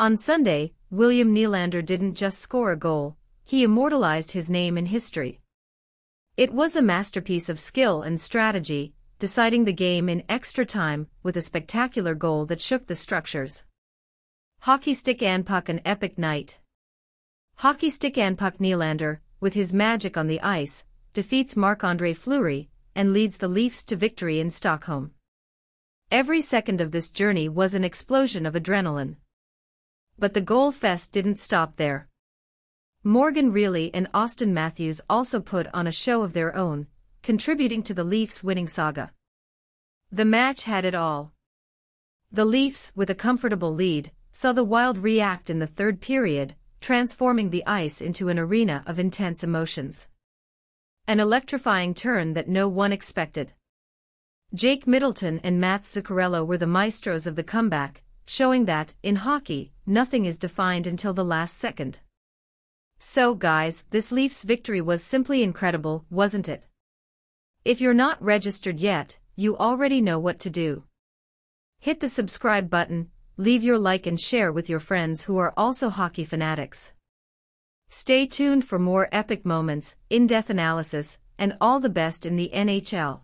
On Sunday, William Nylander didn't just score a goal, he immortalized his name in history. It was a masterpiece of skill and strategy, deciding the game in extra time with a spectacular goal that shook the structures. Hockey stick and puck an epic night. Hockey stick and puck Nylander, with his magic on the ice, defeats Marc-Andre Fleury and leads the Leafs to victory in Stockholm. Every second of this journey was an explosion of adrenaline. But the goal fest didn't stop there. Morgan Rielly and Auston Matthews also put on a show of their own, contributing to the Leafs' winning saga. The match had it all. The Leafs, with a comfortable lead, saw the Wild react in the third period, transforming the ice into an arena of intense emotions. An electrifying turn that no one expected. Jake Middleton and Matt Zuccarello were the maestros of the comeback, showing that, in hockey, nothing is defined until the last second. So guys, this Leafs victory was simply incredible, wasn't it? If you're not registered yet, you already know what to do. Hit the subscribe button, leave your like and share with your friends who are also hockey fanatics. Stay tuned for more epic moments, in-depth analysis, and all the best in the NHL.